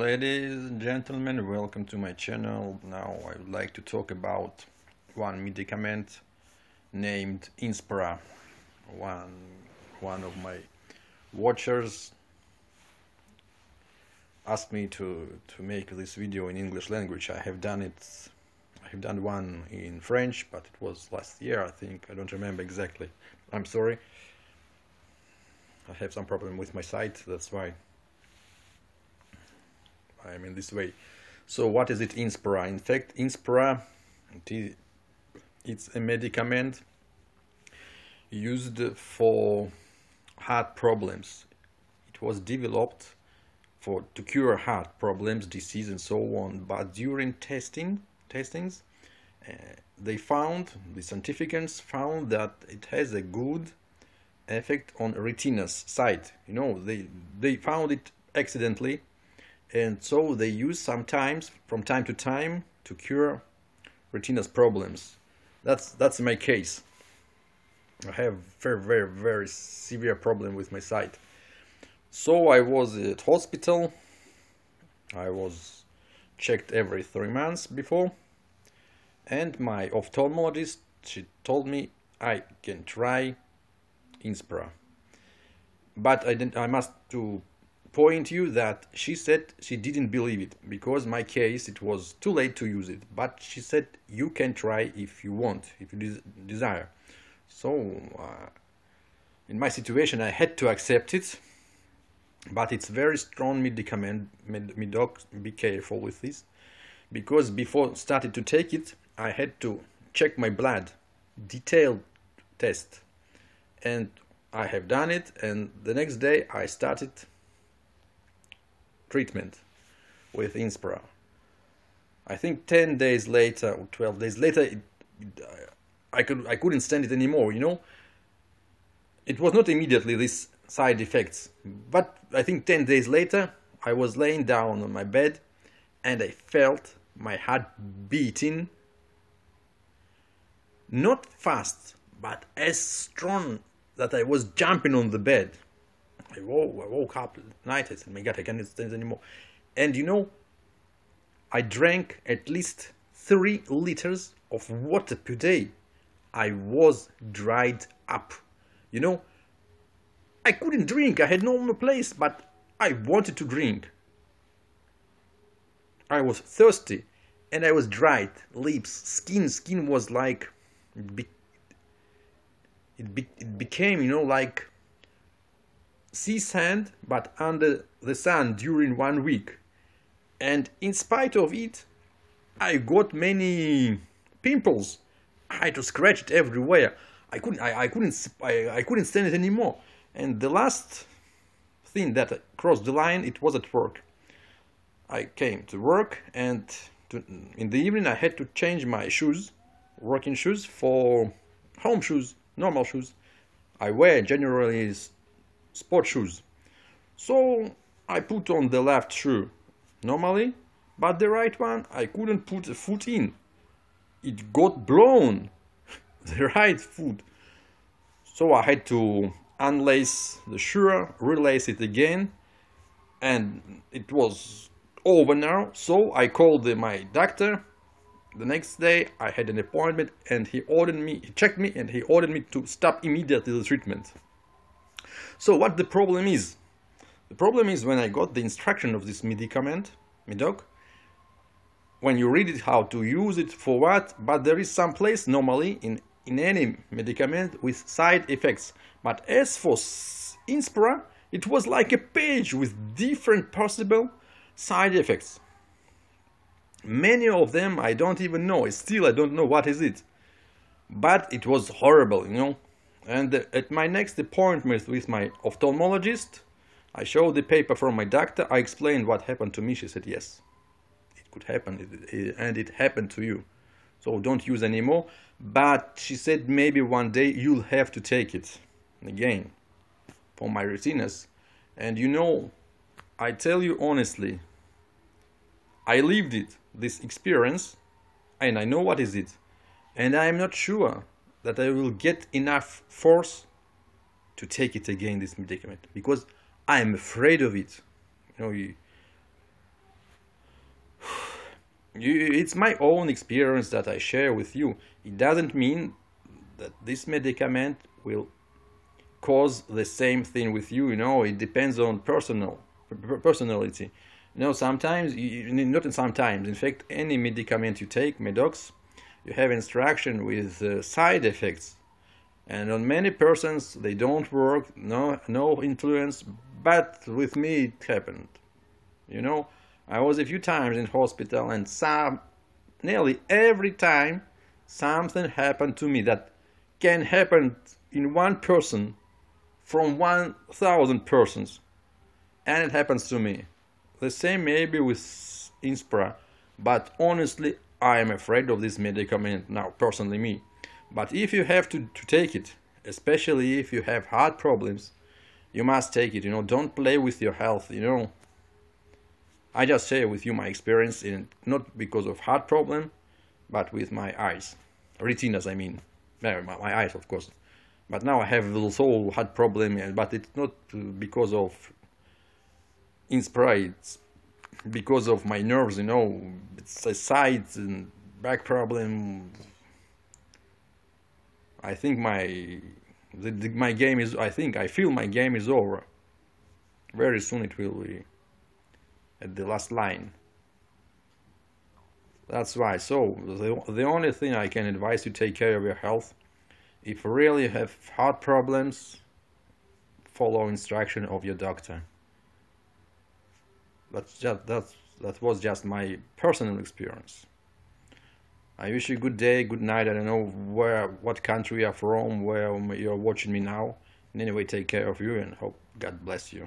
ladies and gentlemen, welcome to my channel. Now I would like to talk about one medicament named Inspra One, one of my watchers asked me to, to make this video in English language. I have done it, I have done one in French, but it was last year I think, I don't remember exactly. I'm sorry. I have some problem with my site, that's why I mean this way. So what is it Inspra? In fact, Inspra, it's a medicament used for heart problems. It was developed for to cure heart problems, disease and so on. But during testing, testings, uh, they found, the scientificans found that it has a good effect on retina's side. You know, they, they found it accidentally and so they use sometimes from time to time to cure retina's problems. That's that's my case. I have very very very severe problem with my sight so i was at hospital. I was checked every three months before. And my ophthalmologist she told me i can try inspra but i didn't i must to point you that she said she didn't believe it. Because my case it was too late to use it. But she said you can try if you want if you des desire. So uh, in my situation I had to accept it. But it's very strong medicament me doc be careful with this. Because before started to take it I had to check my blood detailed test. And I have done it and the next day I started treatment with Inspra. I think 10 days later or 12 days later, it, I, could, I couldn't stand it anymore, you know. It was not immediately these side effects, but I think 10 days later, I was laying down on my bed and I felt my heart beating not fast, but as strong that I was jumping on the bed. I woke, I woke up night. I said, "My God, I can't stand anymore." And you know, I drank at least three liters of water per day. I was dried up. You know, I couldn't drink. I had no place, but I wanted to drink. I was thirsty, and I was dried. Lips, skin, skin was like, it, be, it became, you know, like sea sand but under the sun during one week. And in spite of it I got many pimples. I had to scratch it everywhere. I couldn't I, I couldn't I, I couldn't stand it anymore. And the last thing that crossed the line it was at work. I came to work and to, in the evening I had to change my shoes working shoes for home shoes normal shoes. I wear generally sport shoes. So I put on the left shoe normally, but the right one I couldn't put a foot in. It got blown, the right foot. So I had to unlace the shoe, relace it again, and it was over now. So I called my doctor. The next day I had an appointment and he ordered me, he checked me and he ordered me to stop immediately the treatment. So what the problem is? The problem is when I got the instruction of this medicament, Medoc, when you read it how to use it for what, but there is some place normally in, in any medicament with side effects. But as for Inspra, it was like a page with different possible side effects. Many of them I don't even know, still I don't know what is it. But it was horrible, you know. And at my next appointment with my ophthalmologist, I showed the paper from my doctor. I explained what happened to me. She said, yes, it could happen. And it happened to you. So don't use anymore. But she said, maybe one day you'll have to take it again for my retinas. And you know, I tell you honestly, I lived it, this experience, and I know what is it. And I am not sure that I will get enough force to take it again, this medicament, because I am afraid of it. You know, you, you, it's my own experience that I share with you. It doesn't mean that this medicament will cause the same thing with you. You know, it depends on personal personality. You know, sometimes, you, not sometimes, in fact, any medicament you take, Medox, you have instruction with uh, side effects. And on many persons, they don't work, no, no influence, but with me it happened. You know, I was a few times in hospital and some, nearly every time something happened to me that can happen in one person from 1000 persons and it happens to me the same maybe with Inspra but honestly I am afraid of this medicament now personally me. But if you have to, to take it especially if you have heart problems you must take it you know. Don't play with your health you know. I just share with you my experience in not because of heart problem but with my eyes. Retinas I mean. My, eyes of course. But now I have soul heart problem but it's not because of Inspra it's because of my nerves you know it's a side and back problem. I think my the, the, my game is I think I feel my game is over. Very soon it will be at the last line. That's why. So the, the only thing I can advise you take care of your health. If you really have heart problems follow instruction of your doctor that's just that's that was just my personal experience I wish you a good day, good night. I don't know where, what country you're from, where you're watching me now. And anyway, take care of you and hope God bless you.